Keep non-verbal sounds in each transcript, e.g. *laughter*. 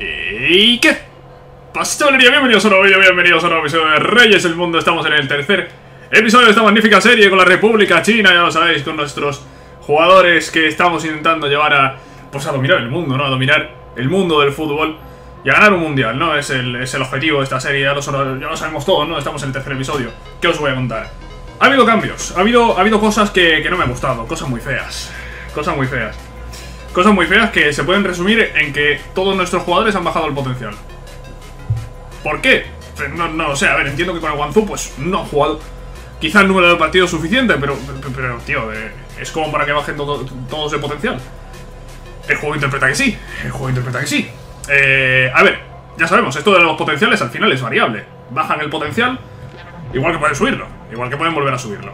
¿Y qué? Pastelería, bienvenidos a un nuevo vídeo, bienvenidos a un nuevo episodio de Reyes del Mundo Estamos en el tercer episodio de esta magnífica serie con la República China, ya lo sabéis, con nuestros jugadores que estamos intentando llevar a... Pues a dominar el mundo, ¿no? A dominar el mundo del fútbol y a ganar un mundial, ¿no? Es el, es el objetivo de esta serie, ya lo, ya lo sabemos todos, ¿no? Estamos en el tercer episodio. ¿Qué os voy a contar? Ha habido cambios, ha habido, ha habido cosas que, que no me han gustado, cosas muy feas. Cosas muy feas. Cosas muy feas que se pueden resumir en que todos nuestros jugadores han bajado el potencial. ¿Por qué? No, no, o sea, a ver, entiendo que con el Guangzhou pues no han jugado quizá el número de partidos suficiente, pero, pero, tío, eh, es como para que bajen todo, todos el potencial. El juego interpreta que sí, el juego interpreta que sí. Eh, a ver, ya sabemos, esto de los potenciales al final es variable. Bajan el potencial, igual que pueden subirlo, igual que pueden volver a subirlo.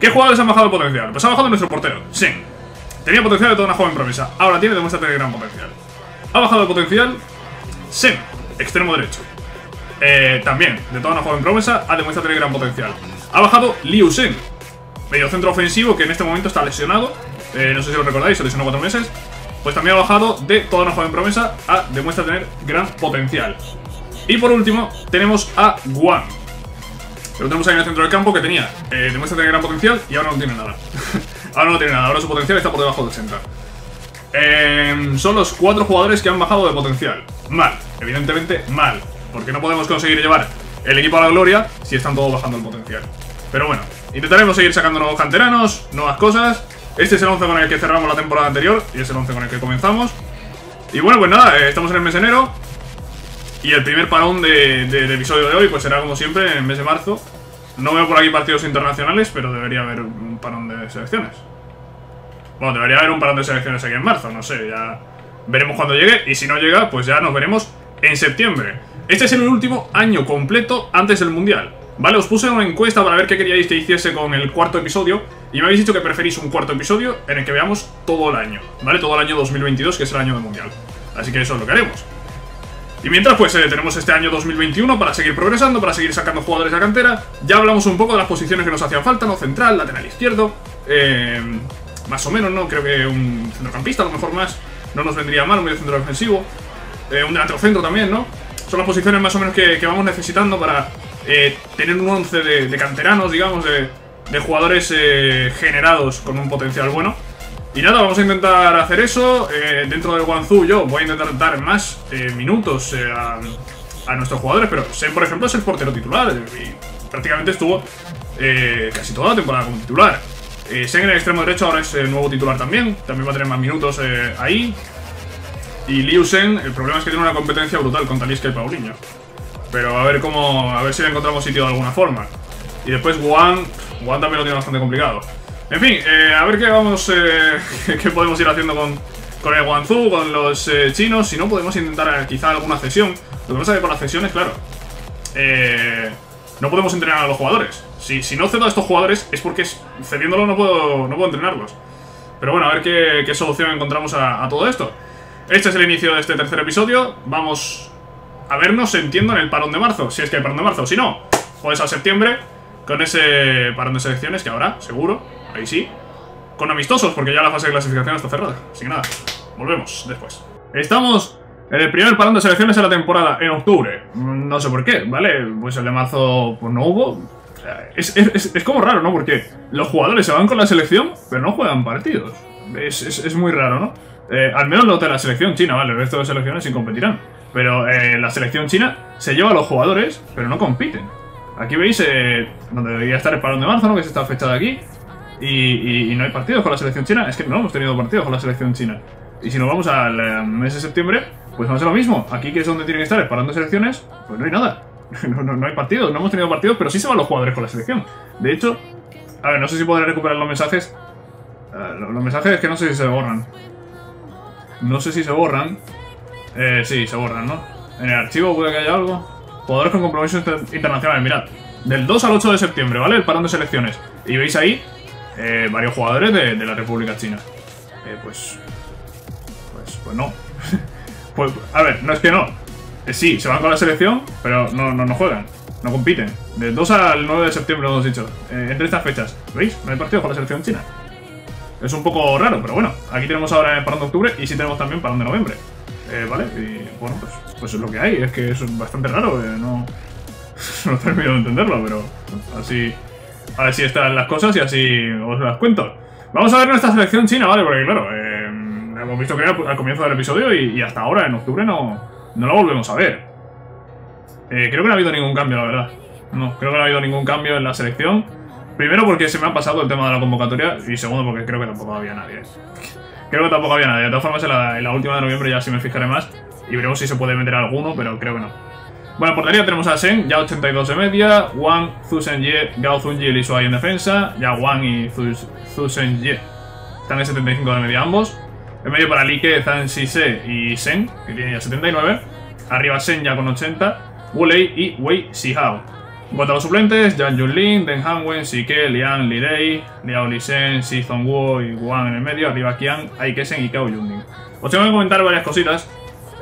¿Qué jugadores han bajado el potencial? Pues ha bajado nuestro portero, Shen. Tenía potencial de toda una joven promesa, ahora tiene, demuestra tener gran potencial. Ha bajado el potencial Sen, extremo derecho. Eh, también, de toda una joven promesa, ha demostrado tener gran potencial. Ha bajado Liu Shen, medio centro ofensivo que en este momento está lesionado. Eh, no sé si lo recordáis, se lesionó cuatro meses. Pues también ha bajado de toda una joven promesa a demuestra tener gran potencial. Y por último, tenemos a Guan. Lo tenemos ahí en el centro del campo que tenía, eh, demuestra tener gran potencial y ahora no tiene nada. *laughs* ahora no tiene nada, ahora su potencial está por debajo del 80. Eh, son los cuatro jugadores que han bajado de potencial. Mal, evidentemente mal. Porque no podemos conseguir llevar el equipo a la gloria si están todos bajando el potencial. Pero bueno, intentaremos seguir sacando nuevos canteranos, nuevas cosas. Este es el 11 con el que cerramos la temporada anterior y es el 11 con el que comenzamos. Y bueno, pues nada, eh, estamos en el mes de enero. Y el primer parón del de, episodio de hoy pues será como siempre en el mes de marzo. No veo por aquí partidos internacionales, pero debería haber un parón de selecciones. Bueno, debería haber un parón de selecciones aquí en marzo, no sé, ya veremos cuando llegue. Y si no llega, pues ya nos veremos en septiembre. Este es el último año completo antes del Mundial. Vale, os puse una encuesta para ver qué queríais que hiciese con el cuarto episodio y me habéis dicho que preferís un cuarto episodio en el que veamos todo el año, ¿vale? Todo el año 2022, que es el año del Mundial. Así que eso es lo que haremos. Y mientras, pues eh, tenemos este año 2021 para seguir progresando, para seguir sacando jugadores de la cantera. Ya hablamos un poco de las posiciones que nos hacían falta, ¿no? Central, lateral izquierdo, eh, más o menos, ¿no? Creo que un centrocampista, a lo mejor más, no nos vendría mal, un medio centro defensivo. Eh, un delantero centro también, ¿no? Son las posiciones más o menos que, vamos necesitando para tener un 11 de, canteranos, digamos, de, jugadores eh, generados con un potencial bueno. Y nada, vamos a intentar hacer eso. Eh, dentro del Guangzhou yo voy a intentar dar más minutos a, nuestros jugadores, pero Sen, por ejemplo, es el portero titular y prácticamente estuvo casi toda la temporada como titular. Sen en el extremo derecho ahora es el nuevo titular también, también va a tener más minutos ahí. Y Liu Sen, el problema es que tiene una competencia brutal con Talisca y Paulinho. Pero a ver cómo. A ver si le encontramos sitio de alguna forma. Y después Juan. Juan también lo tiene bastante complicado. En fin, eh, a ver qué vamos. Eh, *laughs* qué podemos ir haciendo con, con el Guangzhou, con los eh, chinos. Si no, podemos intentar quizá alguna cesión. Lo que pasa es que con las cesiones, claro. no podemos entrenar a los jugadores. Si, si no cedo a estos jugadores es porque cediéndolo no puedo, no puedo entrenarlos. Pero bueno, a ver qué, solución encontramos a, a todo esto. Este es el inicio de este tercer episodio. Vamos a vernos, entiendo, en el parón de marzo. Si es que hay parón de marzo. Si no, pues a septiembre, con ese parón de selecciones que habrá, seguro. Ahí sí. Con amistosos, porque ya la fase de clasificación está cerrada. Así que nada, volvemos después. Estamos en el primer parón de selecciones de la temporada, en octubre. No sé por qué, ¿vale? Pues el de marzo pues no hubo. Es, es, como raro, ¿no? Porque los jugadores se van con la selección, pero no juegan partidos. Es, muy raro, ¿no? Eh, al menos lo de la selección china, ¿vale? El resto de selecciones sí competirán. Pero eh, la selección china se lleva a los jugadores, pero no compiten. Aquí veis eh, donde debería estar el parón de marzo, ¿no? Que es esta fecha de aquí. Y, no hay partidos con la selección china. Es que no hemos tenido partidos con la selección china. Y si nos vamos al eh, mes de septiembre, pues va a ser lo mismo. Aquí que es donde tienen que estar de selecciones, pues no hay nada. *laughs* No, hay partidos, no hemos tenido partidos, pero sí se van los jugadores con la selección. De hecho, a ver, no sé si podré recuperar los mensajes. los, los mensajes es que no sé si se borran. No sé si se borran. Eh, sí, se borran, ¿no? En el archivo puede que haya algo. Jugadores con compromisos internacionales, mirad. Del 2 al 8 de septiembre, ¿vale? El parón de selecciones. Y veis ahí eh, varios jugadores de, la República China. Eh, pues... Pues, pues no. *laughs* pues, a ver, no es que no. Eh, sí, se van con la selección, pero no, no, no juegan. No compiten. Del 2 al 9 de septiembre, lo hemos dicho. Eh, entre estas fechas. ¿Veis? No hay partido con la selección china. Es un poco raro, pero bueno. Aquí tenemos ahora el parón de octubre y sí tenemos también parón de noviembre. Eh, ¿Vale? Y bueno, pues, pues es lo que hay. Es que es bastante raro. eh, no, *laughs* no termino de entenderlo, pero así, así están las cosas y así os las cuento. Vamos a ver nuestra selección china, ¿vale? Porque claro, eh, hemos visto que era al comienzo del episodio y, hasta ahora, en octubre, no, no lo volvemos a ver. Eh, creo que no ha habido ningún cambio, la verdad. No, creo que no ha habido ningún cambio en la selección. Primero porque se me ha pasado el tema de la convocatoria y segundo porque creo que tampoco había nadie. Creo que tampoco había nadie. De todas formas, en la, en la última de noviembre ya sí me fijaré más y veremos si se puede meter alguno, pero creo que no. Bueno, en portería tenemos a Shen, ya 82 de media, Wang, Zhu Shenye, Gao Zunji y Li Shuai en defensa, ya Wang y Zhu, Shenye están en 75 de media ambos. En medio para Like, Zhang Shise y Shen, que tiene ya 79. Arriba Shen ya con 80, Wu Lei y Wei Xihao. En cuanto a los suplentes, Yang Junlin, Deng Hanwen, Shike, Liang, Li Lei, Liao Lisen, Shi Zongguo y Wang en el medio, arriba Qian, Aikesen y Cao Yunlin. Os tengo que comentar varias cositas.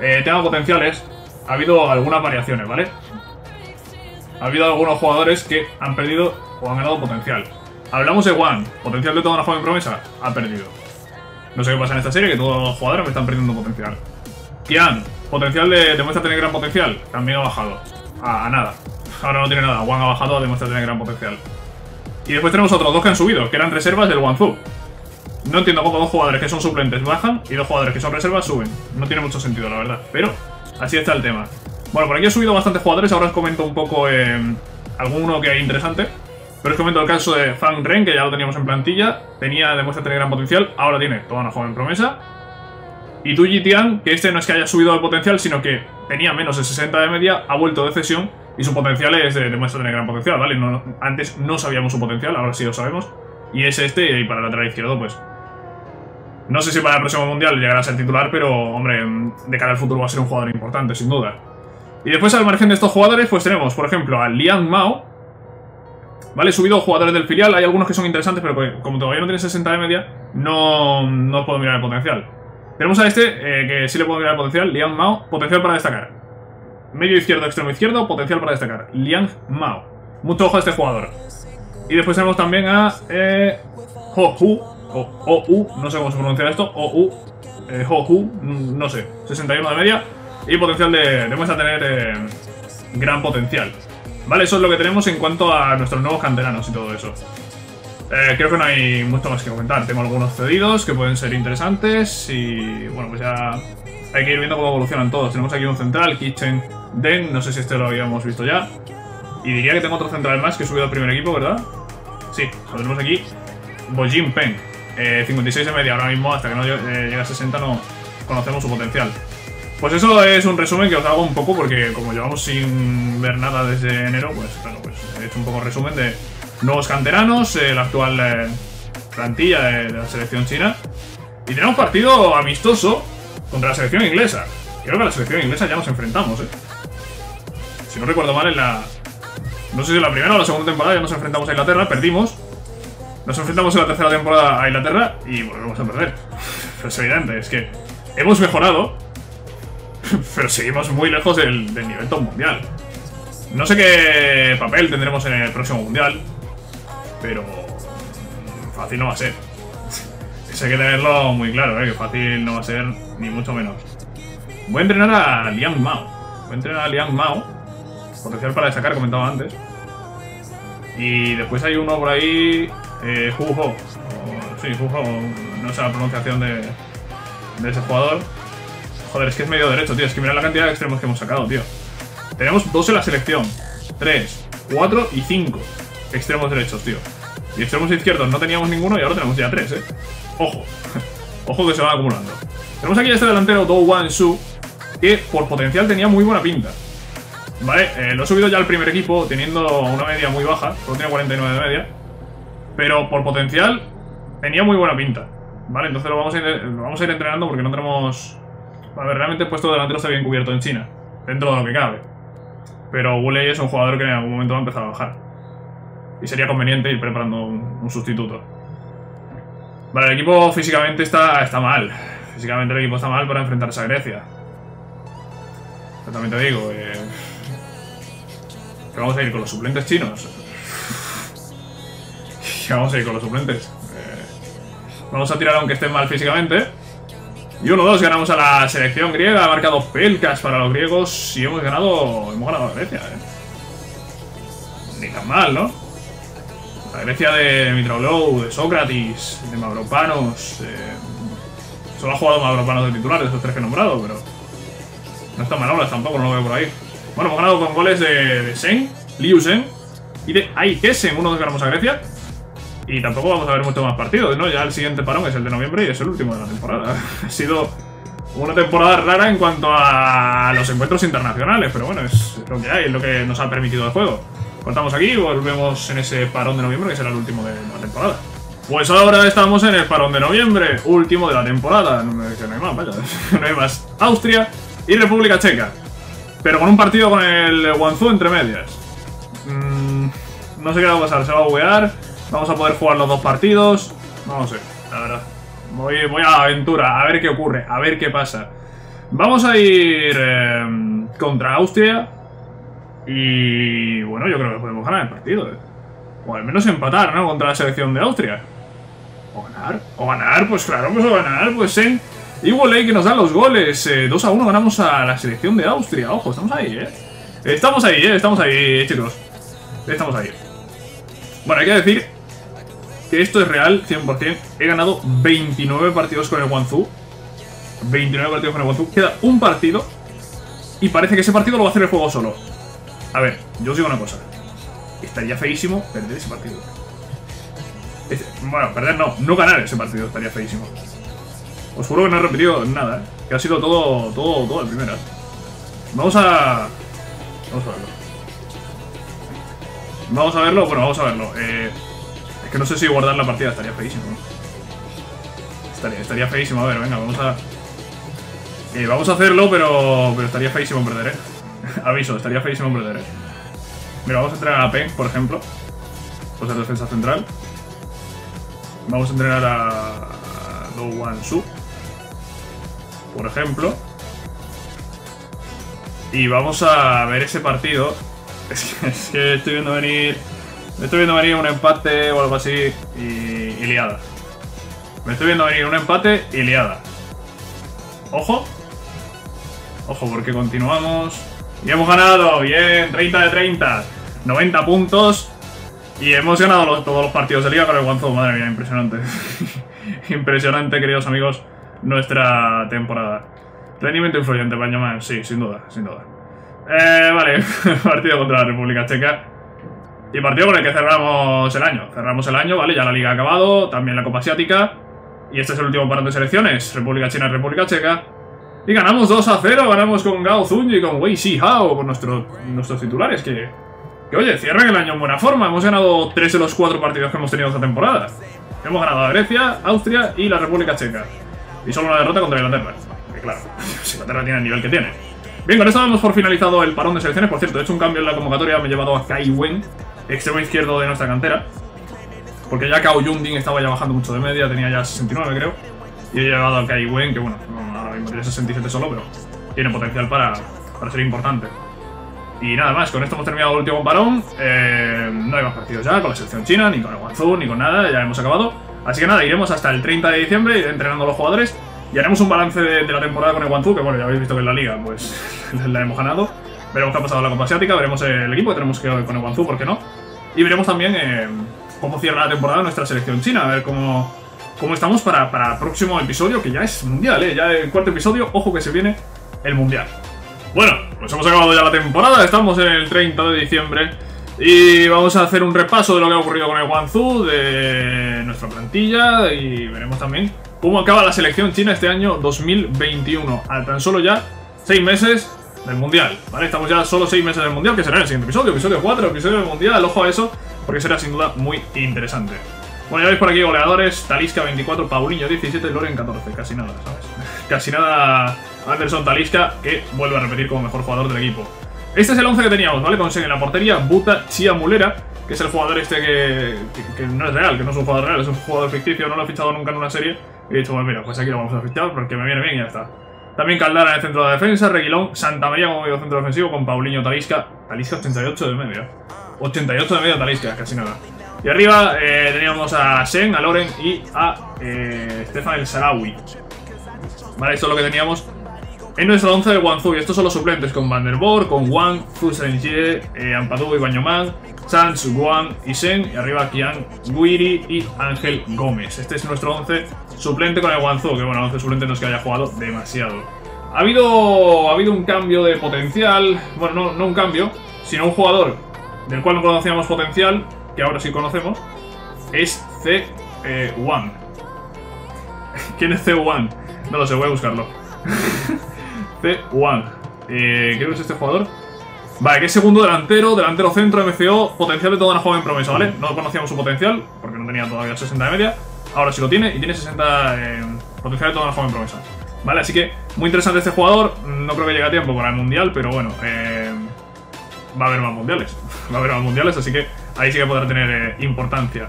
Eh, tema potenciales, ha habido algunas variaciones, ¿vale? Ha habido algunos jugadores que han perdido o han ganado potencial. Hablamos de Wang, potencial de toda una joven promesa, ha perdido. No sé qué pasa en esta serie, que todos los jugadores me están perdiendo potencial. Qian, potencial de demuestra tener gran potencial, también ha bajado. A, a nada. *laughs* Ahora no tiene nada. Wang ha bajado, demuestra tener gran potencial. Y después tenemos otros dos que han subido, que eran reservas del Guangzhou. No entiendo cómo dos jugadores que son suplentes bajan y dos jugadores que son reservas suben. No tiene mucho sentido, la verdad. Pero así está el tema. Bueno, por aquí he subido bastantes jugadores. Ahora os comento un poco eh, alguno que hay interesante. Pero os comento el caso de Fang Ren, que ya lo teníamos en plantilla. Tenía, demuestra tener gran potencial. Ahora tiene toda una joven promesa. Y Tu Tian, que este no es que haya subido de potencial, sino que tenía menos de 60 de media, ha vuelto de cesión y su potencial es de, demuestra tener gran potencial, ¿vale? Antes no sabíamos su potencial, ahora sí lo sabemos. Y es este, y para el lateral izquierdo, pues... No sé si para el próximo mundial llegará a ser titular, pero, hombre, de cara al futuro va a ser un jugador importante, sin duda. Y después, al margen de estos jugadores, pues tenemos, por ejemplo, a Liang Mao. ¿Vale? Subido jugadores del filial, hay algunos que son interesantes, pero que, como todavía no tiene 60 de media, no, no puedo mirar el potencial. Tenemos a este, eh, que sí le puedo mirar el potencial, Liang Mao, potencial para destacar. Medio izquierdo, extremo izquierdo, potencial para destacar. Liang Mao. Mucho ojo a este jugador. Y después tenemos también a eh, Ho Hu, o O U, no sé cómo se pronuncia esto, O U, eh, Hu, mm, no sé, 61 de media. Y potencial de. demuestra tener eh, gran potencial. Vale, eso es lo que tenemos en cuanto a nuestros nuevos canteranos y todo eso. Eh, creo que no hay mucho más que comentar. Tengo algunos cedidos que pueden ser interesantes y bueno, pues ya hay que ir viendo cómo evolucionan todos. Tenemos aquí un central, Kitchen Den, no sé si este lo habíamos visto ya. Y diría que tengo otro central más que he subido al primer equipo, ¿verdad? Sí, lo tenemos aquí. Bojin Peng, eh, 56 de media ahora mismo, hasta que no eh, a 60 no conocemos su potencial. Pues eso es un resumen que os hago un poco porque como llevamos sin ver nada desde enero, pues claro, pues he hecho un poco resumen de nuevos canteranos, eh, la actual eh, plantilla de, de, la selección china. Y tenemos partido amistoso contra la selección inglesa. Creo que a la selección inglesa ya nos enfrentamos, ¿eh? Si no recuerdo mal, en la... No sé si en la primera o la segunda temporada ya nos enfrentamos a Inglaterra, perdimos. Nos enfrentamos en la tercera temporada a Inglaterra y volvemos a perder. Es evidente, es que hemos mejorado, pero seguimos muy lejos del, del nivel top mundial. No sé qué papel tendremos en el próximo mundial, pero fácil no va a ser. *laughs* Eso hay que tenerlo muy claro, ¿eh? que fácil no va a ser, ni mucho menos. Voy a entrenar a Liang Mao. Voy a entrenar a Liang Mao. Potencial para destacar, comentaba antes. Y después hay uno por ahí, eh, Hu Ho. O, sí, Hu Ho, no sé la pronunciación de, de ese jugador. Joder, es que es medio derecho, tío. Es que mira la cantidad de extremos que hemos sacado, tío. Tenemos dos en la selección. Tres, cuatro y cinco extremos derechos, tío. Y extremos izquierdos no teníamos ninguno y ahora tenemos ya tres, eh. Ojo. *laughs* Ojo que se van acumulando. Tenemos aquí a este delantero Do Wan Su, que por potencial tenía muy buena pinta. Vale, eh, lo he subido ya al primer equipo, teniendo una media muy baja, solo tiene 49 de media. Pero por potencial tenía muy buena pinta. Vale, entonces lo vamos a ir, entrenando porque no tenemos... A ver, realmente el puesto delantero está bien cubierto en China, dentro de lo que cabe. Pero Wulei es un jugador que en algún momento va a empezar a bajar. Y sería conveniente ir preparando un, sustituto. Vale, el equipo físicamente está, está mal. Físicamente el equipo está mal para enfrentarse a Grecia. Pero también te digo, eh, vamos a ir con los suplentes chinos. Vamos a ir con los suplentes. Eh, vamos a tirar aunque estén mal físicamente. Y 1-2 ganamos a la selección griega, ha marcado Pelkas para los griegos y hemos ganado, hemos ganado a Grecia, ¿eh? Ni tan mal, ¿no? La Grecia de Mitroglou, de Sócrates, de Mavropanos. Eh, solo ha jugado Mavropanos de titular, de esos tres que he nombrado, pero. No está Manolas tampoco, no lo veo por ahí. Bueno, hemos ganado con goles de, de Sen, Liu Sen y de Aikesen, uno de ganamos a Grecia. Y tampoco vamos a ver mucho más partidos, ¿no? Ya el siguiente parón es el de noviembre y es el último de la temporada. *laughs* ha sido una temporada rara en cuanto a los encuentros internacionales, pero bueno, es lo que hay, es lo que nos ha permitido el juego. Cortamos aquí y volvemos en ese parón de noviembre, que será el último de la temporada. Pues ahora estamos en el parón de noviembre, último de la temporada. No, hay más, vaya, *laughs* no hay más. Austria y República Checa. Pero con un partido con el Guangzhou entre medias. Mm, no sé qué va a pasar, se va a buguear. Vamos a poder jugar los dos partidos. No sé, la verdad. Voy, a la aventura, a ver qué ocurre, a ver qué pasa. Vamos a ir eh, contra Austria. Y bueno, yo creo que podemos ganar el partido. ¿eh? O al menos empatar, ¿no? Contra la selección de Austria. O ganar. O ganar, pues claro, pues o ganar, pues en Igualey que nos da los goles. 2 eh, a 1 ganamos a la selección de Austria. Ojo, estamos ahí, ¿eh? Estamos ahí, ¿eh? Estamos ahí, chicos. Estamos ahí. Bueno, hay que decir que esto es real, 100%. He ganado 29 partidos con el Guangzhou. 29 partidos con el Guangzhou. Queda un partido. Y parece que ese partido lo va a hacer el juego solo. A ver, yo os digo una cosa. Estaría feísimo perder ese partido. bueno, perder no, no ganar ese partido estaría feísimo. Os juro que no he repetido nada, ¿eh? Que ha sido todo, todo, todo el primera. Vamos a... Vamos a verlo. Vamos a verlo, bueno, vamos a verlo. Eh, que no sé si guardar la partida, estaría feísimo. Estaría, estaría feísimo, a ver, venga, vamos a... Eh, vamos a hacerlo, pero, pero estaría feísimo perder, ¿eh? *laughs* Aviso, estaría feísimo perder, ¿eh? Mira, vamos a entrenar a Peng, por ejemplo. Por ser defensa central. Vamos a entrenar a, Do Wan Su. Por ejemplo. Y vamos a ver ese partido. *laughs* Es que, estoy viendo venir. Estoy viendo venir un empate o algo así y, liada. Me estoy viendo venir un empate y liada. Ojo. Ojo, porque continuamos. Y hemos ganado, bien, 30 de 30, 90 puntos. Y hemos ganado todos los partidos de liga con el Guangzhou, madre mía, impresionante. *laughs* impresionante, queridos amigos, nuestra temporada. Rendimiento influyente, Man, sí, sin duda, sin duda. Eh, vale, *laughs* partido contra la República Checa. Y partido con el que cerramos el año. Cerramos el año, vale, ya la liga ha acabado, también la Copa Asiática. Y este es el último parón de selecciones, República China República Checa. Y ganamos 2 a 0, ganamos con Gao Zunji y con Wei Shi Hao, con nuestros, nuestros titulares, que, que oye, cierran el año en buena forma. Hemos ganado 3 de los 4 partidos que hemos tenido esta temporada. Hemos ganado a Grecia, Austria y la República Checa. Y solo una derrota contra Inglaterra. Que claro, *laughs* Inglaterra tiene el nivel que tiene. Bien, con esto damos por finalizado el parón de selecciones. Por cierto, he hecho un cambio en la convocatoria, me he llevado a Kai Wen, extremo izquierdo de nuestra cantera. Porque ya Kao Yunding estaba ya bajando mucho de media, tenía ya 69 creo. Y he llevado a Kai Wen, que bueno, ahora mismo tiene 67 solo, pero tiene potencial para, para ser importante. Y nada más, con esto hemos terminado el último parón. Eh, no hay más partidos ya con la selección china, ni con el Guangzhou, ni con nada, ya hemos acabado. Así que nada, iremos hasta el 30 de diciembre entrenando a los jugadores. Y haremos un balance de, la temporada con el Guangzhou, que bueno, ya habéis visto que en la liga pues *laughs* la hemos ganado. Veremos qué ha pasado la Copa Asiática, veremos el equipo que tenemos que con el Guangzhou, ¿por qué no? Y veremos también eh, cómo cierra la temporada nuestra selección china, a ver cómo, cómo estamos para, para el próximo episodio, que ya es mundial, ¿eh? Ya el cuarto episodio, ojo que se viene el mundial. Bueno, pues hemos acabado ya la temporada, estamos en el 30 de diciembre y vamos a hacer un repaso de lo que ha ocurrido con el Guangzhou, de nuestra plantilla y veremos también cómo acaba la selección china este año 2021, a tan solo ya 6 meses del Mundial, ¿vale? Estamos ya solo 6 meses del Mundial, que será en el siguiente episodio, episodio 4, episodio del Mundial, ojo a eso, porque será sin duda muy interesante. Bueno, ya veis por aquí goleadores, Talisca 24, Paulinho 17, Loren 14, casi nada, ¿sabes? *laughs* casi nada Anderson Talisca, que vuelve a repetir como mejor jugador del equipo. Este es el 11 que teníamos, ¿vale? Consiguen la portería Buta Chia Mulera, que es el jugador este que, que, no es real, que no es un jugador real, es un jugador ficticio, no lo he fichado nunca en una serie. Y he dicho, bueno, mira, pues aquí lo vamos a fichar porque me viene bien y ya está. También Caldara en el centro de defensa, Reguilón, Santa María como medio centro defensivo con Paulinho Talisca. Talisca 88 de medio. 88 de medio Talisca, casi nada. Y arriba eh, teníamos a Sen, a Loren y a eh, Stefan El Sarawi. Vale, esto es lo que teníamos en nuestro 11 de Guangzhou. Y estos son los suplentes con Van der Boer, con Wang, Fu Zhenjie, eh, Ampadu y Banyoman, Sans, Wang y Shen. Y arriba Qian, Guiri y Ángel Gómez. Este es nuestro 11 suplente con el Guangzhou. Que bueno, 11 suplente no es que haya jugado demasiado. Ha habido, ha habido un cambio de potencial. Bueno, no, no un cambio, sino un jugador del cual no conocíamos potencial, que ahora sí conocemos. Es C1. Eh, *laughs* ¿Quién es C1? No lo sé, voy a buscarlo. *laughs* C1. Eh, ¿Quién es este jugador? Vale, que es segundo delantero, delantero centro, MCO, potencial de toda una joven promesa, ¿vale? No conocíamos su potencial, porque no tenía todavía 60 de media. Ahora sí lo tiene, y tiene 60 eh, potencial de toda una joven promesa. Vale, así que muy interesante este jugador. No creo que llegue a tiempo para el mundial, pero bueno, eh, va a haber más mundiales. *laughs* va a haber más mundiales, así que ahí sí que podrá tener eh, importancia.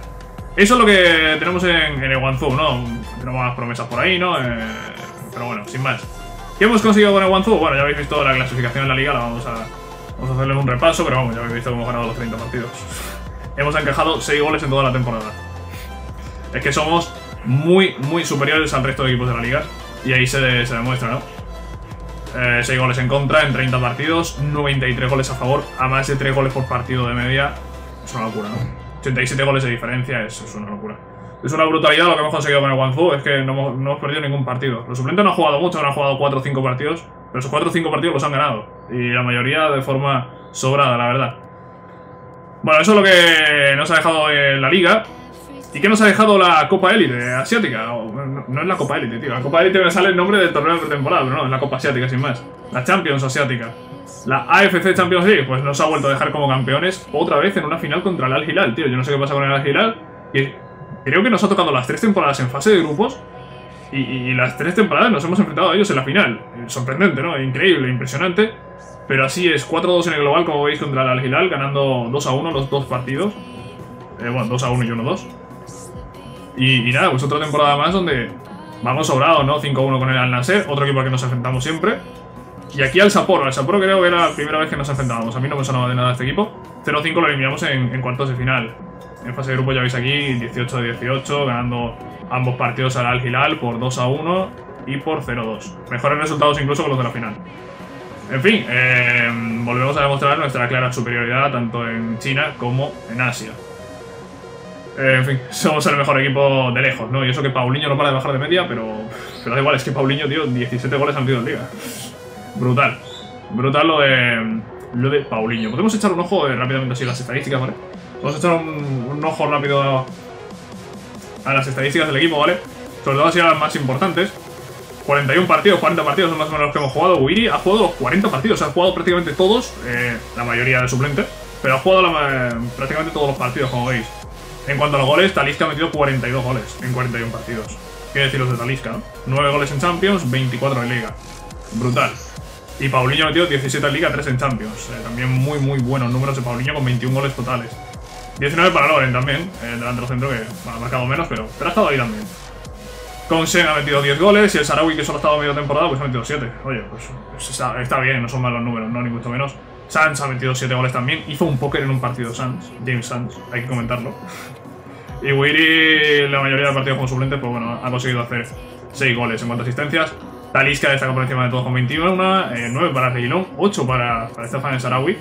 Eso es lo que tenemos en, el Guangzhou, ¿no? Tenemos más promesas por ahí, ¿no? Eh, pero bueno, sin más. ¿Qué hemos conseguido con el? Bueno, ya habéis visto la clasificación en la liga, la vamos a, vamos a hacerle un repaso, pero vamos, ya habéis visto cómo hemos ganado los 30 partidos. *laughs* hemos encajado 6 goles en toda la temporada. Es que somos muy, muy superiores al resto de equipos de la liga. Y ahí se, demuestra, ¿no? 6 eh, goles en contra en 30 partidos, 93 goles a favor, a más de 3 goles por partido de media. Es una locura, ¿no? 87 goles de diferencia, es, es una locura. Es una brutalidad lo que hemos conseguido con el Guangzhou, es que no hemos, perdido ningún partido. Los suplentes no han jugado mucho, no han jugado 4 o 5 partidos, pero esos 4 o 5 partidos los han ganado. Y la mayoría de forma sobrada, la verdad. Bueno, eso es lo que nos ha dejado en la liga. ¿Y qué nos ha dejado la Copa Élite asiática? No, es la Copa Élite, tío. La Copa Élite me sale el nombre del torneo de pretemporada, pero no, es la Copa Asiática, sin más. La Champions Asiática. La AFC Champions League, pues nos ha vuelto a dejar como campeones otra vez en una final contra el Al Hilal, tío. Yo no sé qué pasa con el Al Hilal. Creo que nos ha tocado las tres temporadas en fase de grupos. Y, las tres temporadas nos hemos enfrentado a ellos en la final. Sorprendente, ¿no? Increíble, impresionante. Pero así es, 4-2 en el global, como veis, contra el Al Hilal, ganando 2-1 los dos partidos. Eh, bueno, 2-1 y 1-2. Y, nada, pues otra temporada más donde vamos sobrados, ¿no? 5-1 con el Al Nasser, otro equipo al que nos enfrentamos siempre. Y aquí al Sapporo, al Sapporo creo que era la primera vez que nos enfrentábamos. A mí no me sonaba de nada este equipo. 0-5 lo eliminamos en, cuartos de final. En fase de grupo ya veis aquí, 18 18, ganando ambos partidos al Al Hilal por 2 1 y por 0-2. Mejores resultados incluso que los de la final. En fin, eh, volvemos a demostrar nuestra clara superioridad tanto en China como en Asia. Eh, en fin, somos el mejor equipo de lejos, ¿no? Y eso que Paulinho no para de bajar de media, pero, pero da igual, es que Paulinho, tío, 17 goles han sido en liga. Brutal. Brutal lo de, lo de Paulinho. Podemos echar un ojo eh, rápidamente así a las estadísticas, ¿vale? Vamos a echar un, ojo rápido a, a, las estadísticas del equipo, ¿vale? Sobre todo así a las más importantes. 41 partidos, 40 partidos son más o menos los que hemos jugado. Wiri ha jugado los 40 partidos, ha jugado prácticamente todos, eh, la mayoría de suplentes, pero ha jugado prácticamente todos los partidos, como veis. En cuanto a los goles, Talisca ha metido 42 goles en 41 partidos. ¿Qué deciros de Talisca, no? 9 goles en Champions, 24 en Liga. Brutal. Y Paulinho ha metido 17 en Liga, 3 en Champions. Eh, también muy, muy buenos números de Paulinho con 21 goles totales. 19 para Loren también, el delantero centro que ha marcado menos, pero, ha estado ahí también. Consen ha metido 10 goles y el Sarawi, que solo ha estado medio temporada, pues ha metido 7. Oye, pues, pues está, está, bien, no son malos números, no, ni mucho menos. Sanz ha metido 7 goles también. Hizo un póker en un partido Sanz, James Sanz, hay que comentarlo. Y Wiri, la mayoría de partidos como suplente, pues bueno, ha conseguido hacer 6 goles en cuanto a asistencias. Talisca destaca por encima de todos con 21, 9 para Reguilón, 8 para, para Stefan Sarawi.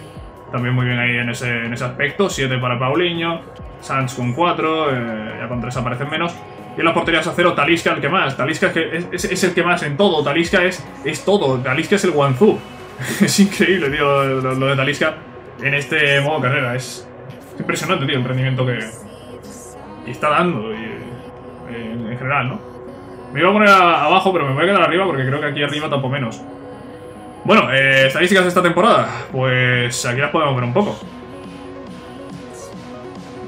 También muy bien ahí en ese, en ese aspecto. 7 para Paulinho. Sanz con 4, eh, ya con 3 aparecen menos. Y en las porterías a cero, Talisca el que más. Talisca es, que es, es, el que más en todo. Talisca es, es todo. Talisca es el Guangzhou. *laughs* es increíble, tío, lo, de Talisca en este modo carrera. Es, impresionante, tío, el rendimiento que, está dando en, general, ¿no? Me iba a poner abajo, pero me voy a quedar arriba porque creo que aquí arriba tampoco menos. Bueno, eh, estadísticas de esta temporada. Pues aquí las podemos ver un poco.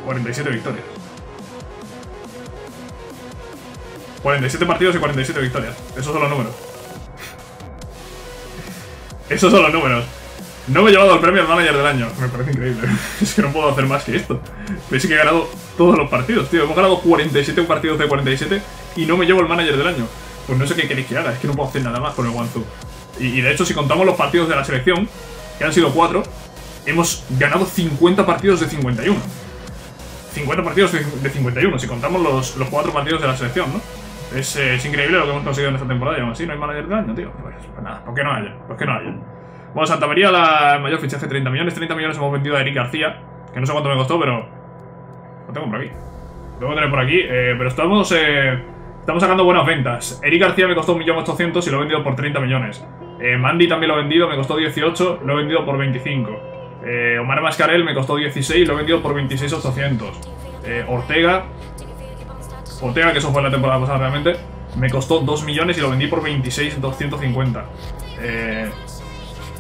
47 victorias. 47 partidos y 47 victorias. Esos son los números. Esos son los números. No me he llevado el premio al manager del año. Me parece increíble. *laughs* es que no puedo hacer más que esto. Veis que he ganado todos los partidos, tío. Hemos ganado 47 partidos de 47 y no me llevo el manager del año. Pues no sé qué queréis que haga. Es que no puedo hacer nada más con el. Y, y de hecho, si contamos los partidos de la selección, que han sido 4, hemos ganado 50 partidos de 51. 50 partidos de 51, si contamos los, los 4 partidos de la selección, ¿no? Es, increíble lo que hemos conseguido en esta temporada y aún así no hay manager del año, tío. Pues, pues nada, ¿por qué no haya? ¿Por qué no haya? Bueno, Santa María, la mayor fichaje, 30 millones. 30 millones hemos vendido a Eric García, que no sé cuánto me costó, pero... Lo tengo por aquí. Lo tengo que tener por aquí, eh, pero estamos... Eh, estamos sacando buenas ventas. Eric García me costó 1.800.000 y lo he vendido por 30 millones. Eh, Mandy también lo he vendido, me costó 18, lo he vendido por 25. Eh, Omar Mascarel me costó 16, lo he vendido por 26.800. Eh, Ortega... Ortega, que eso fue la temporada pasada realmente, me costó 2 millones y lo vendí por 26.250. Eh,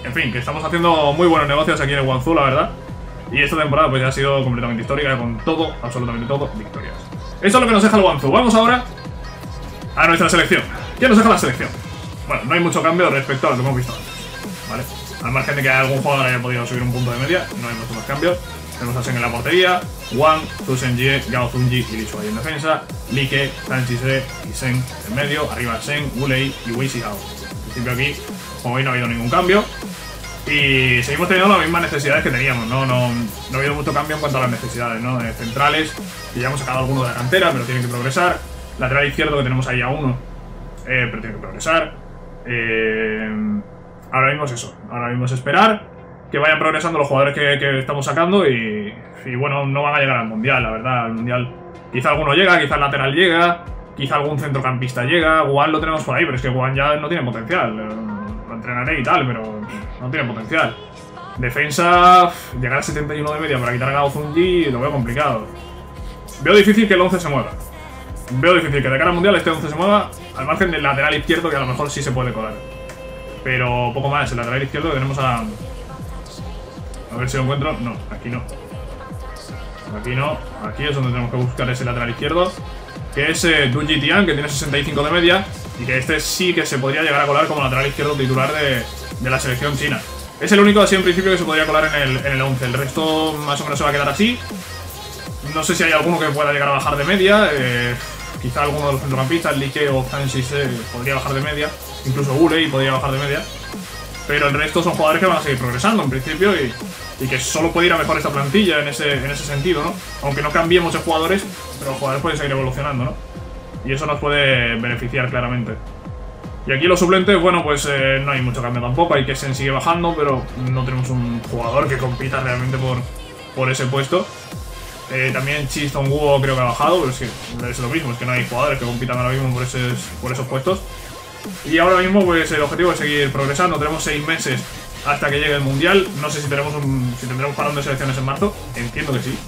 en fin, que estamos haciendo muy buenos negocios aquí en el Guangzhou, la verdad. Y esta temporada pues ya ha sido completamente histórica, con todo, absolutamente todo, victorias. Eso es lo que nos deja el Guangzhou. Vamos ahora a nuestra selección. ¿Qué nos deja la selección? Bueno, no hay mucho cambio respecto a lo que hemos visto antes, ¿vale? Al margen de que algún jugador haya podido subir un punto de media, no hay muchos más cambios. Tenemos a Sen en la portería, Wang, Jie, Gao Zunji y Li Shuai en defensa, Like, Tan Chise y Sen en medio, arriba Sen, Wulei y Wei Xiao. En principio aquí, como veis, no ha habido ningún cambio. Y seguimos teniendo las mismas necesidades que teníamos, ¿no? No, no ha habido mucho cambio en cuanto a las necesidades, ¿no? Eh, centrales, que ya hemos sacado alguno de la cantera, pero tienen que progresar. Lateral izquierdo, que tenemos ahí a uno, eh, pero tiene que progresar. Eh, ahora mismo es eso, ahora mismo es esperar que vayan progresando los jugadores que, estamos sacando y, y, bueno, no van a llegar al Mundial, la verdad, al Mundial quizá alguno llega, quizá el lateral llega, quizá algún centrocampista llega, Juan lo tenemos por ahí, pero es que Juan ya no tiene potencial, lo entrenaré y tal, pero no tiene potencial. Defensa, llegar a 71 de media para quitar a Gao Zunji lo veo complicado. Veo difícil que el 11 se mueva. Veo difícil que de cara al mundial este 11 se mueva, al margen del lateral izquierdo que a lo mejor sí se puede colar. Pero poco más, el lateral izquierdo que tenemos a... A ver si lo encuentro. No, aquí no. Aquí no. Aquí es donde tenemos que buscar ese lateral izquierdo. Que es eh, Dunji Tian, que tiene 65 de media. Y que este sí que se podría llegar a colar como lateral izquierdo titular de, de la selección china. Es el único así en principio que se podría colar en el, en el 11. El resto más o menos se va a quedar así. No sé si hay alguno que pueda llegar a bajar de media. Eh, quizá alguno de los centrocampistas, Like o Francis eh, podría bajar de media. Incluso Uley podría bajar de media. Pero el resto son jugadores que van a seguir progresando en principio y, y que solo puede ir a mejor esta plantilla en ese, en ese sentido, ¿no? Aunque no cambiemos de jugadores, pero los jugadores pueden seguir evolucionando, ¿no? Y eso nos puede beneficiar claramente. Y aquí los suplentes, bueno, pues eh, no hay mucho cambio tampoco. Hay que Sen sigue bajando, pero no tenemos un jugador que compita realmente por, por ese puesto. Eh, también Chiston Wu creo que ha bajado, pero sí, es lo mismo, es que no hay jugadores que compitan ahora mismo por, esos, por esos puestos. Y ahora mismo, pues el objetivo es seguir progresando. Tenemos seis meses hasta que llegue el Mundial. No sé si tenemos un, si tendremos parón de selecciones en marzo. Entiendo que sí.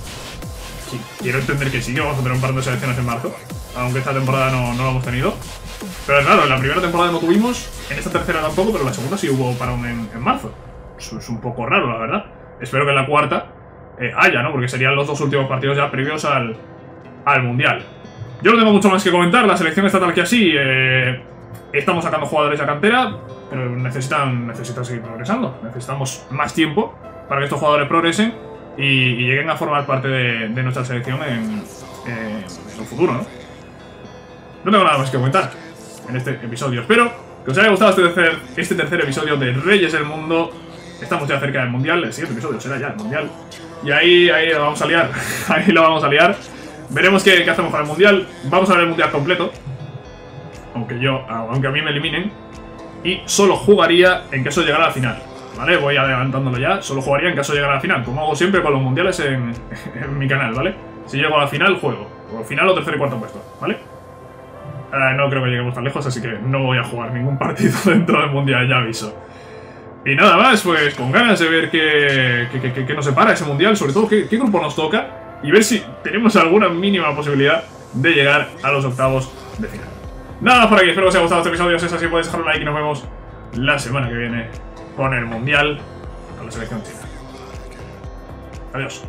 sí. Quiero entender que sí, que vamos a tener un parón de selecciones en marzo. Aunque esta temporada no, no lo hemos tenido. Pero claro, en la primera temporada no tuvimos, en esta tercera tampoco, pero en la segunda sí hubo parón en, marzo. Eso es un poco raro, la verdad. Espero que en la cuarta eh, haya, ¿no? Porque serían los dos últimos partidos ya previos al, al Mundial. Yo no tengo mucho más que comentar, la selección está tal que así. Eh, estamos sacando jugadores a cantera, pero necesitan, necesitan seguir progresando. Necesitamos más tiempo para que estos jugadores progresen y, lleguen a formar parte de, nuestra selección en, en, el futuro, ¿no? No tengo nada más que comentar en este episodio. Espero que os haya gustado este tercer, este tercer episodio de Reyes del Mundo. Estamos ya cerca del Mundial, el siguiente episodio será ya el Mundial. Y ahí, ahí lo vamos a liar, *laughs* ahí lo vamos a liar. Veremos qué, qué, hacemos para el Mundial. Vamos a ver el Mundial completo. Aunque yo, aunque a mí me eliminen. Y solo jugaría en caso de llegar a la final. ¿Vale? Voy adelantándolo ya. Solo jugaría en caso de llegar a la final. Como hago siempre con los mundiales en, *laughs* mi canal, ¿vale? Si llego a la final, juego. O final o tercer y cuarto puesto, ¿vale? Eh, no creo que lleguemos tan lejos, así que no voy a jugar ningún *laughs* partido dentro del mundial, ya aviso. Y nada más, pues con ganas de ver qué, qué, nos separa ese mundial, sobre todo qué, qué grupo nos toca y ver si tenemos alguna mínima posibilidad de llegar a los octavos de final. Nada por aquí, espero que os haya gustado este episodio, si es así podéis dejar un like y nos vemos la semana que viene con el mundial con la selección china. Adiós.